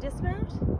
dismount?